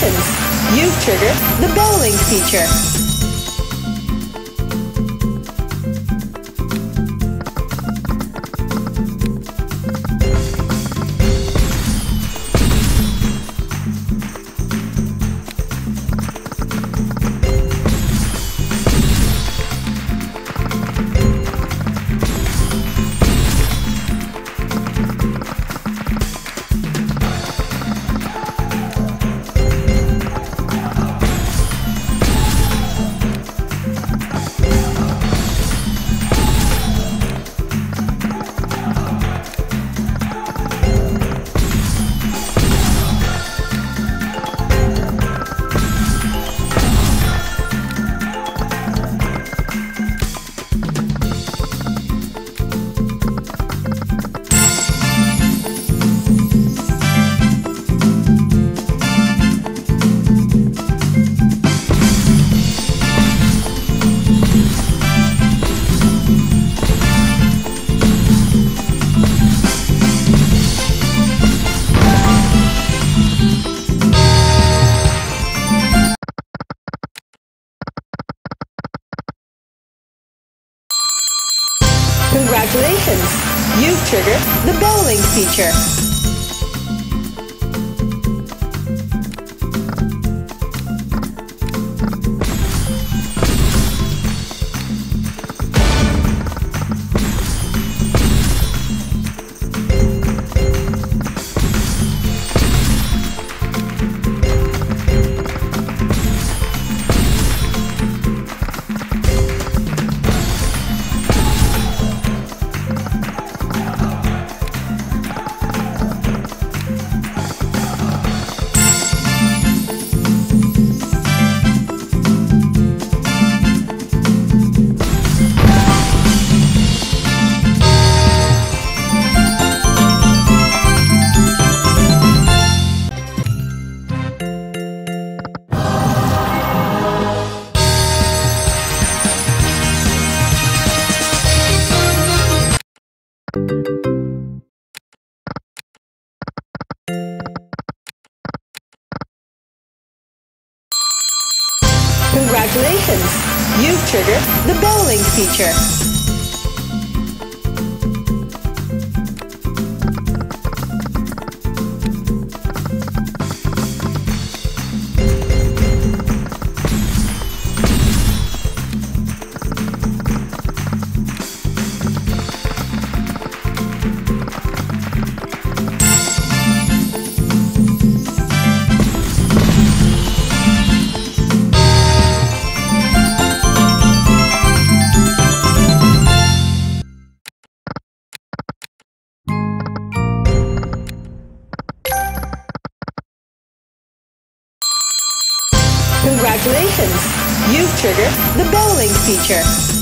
Congratulations! You've triggered the Bell Link feature. Bowling You've triggered the Bell Link feature. the Bell Link feature.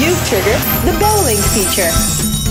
You've triggered the Bell Link feature.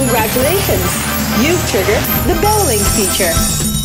Congratulations! You've triggered the Bell Link feature.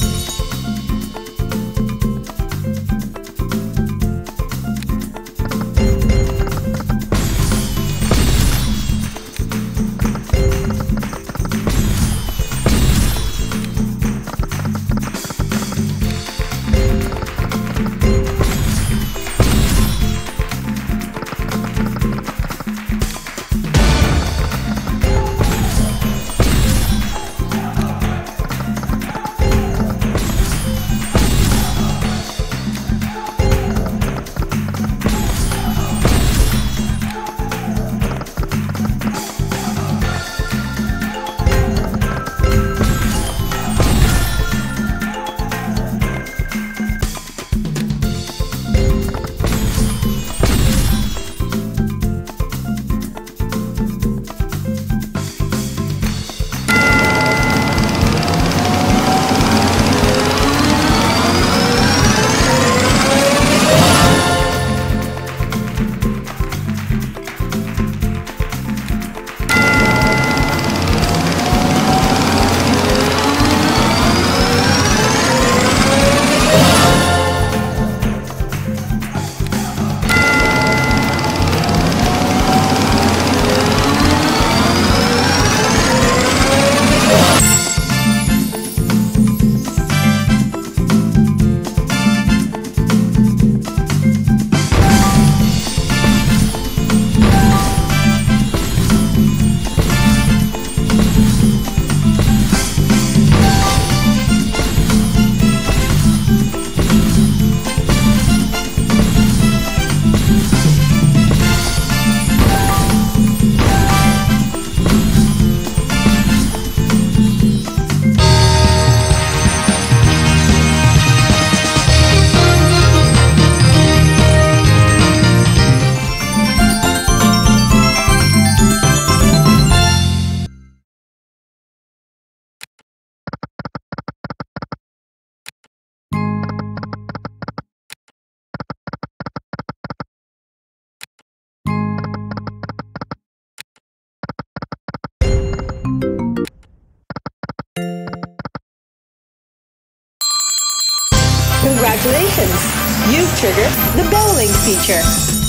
Congratulations! You've triggered the Bell Link feature.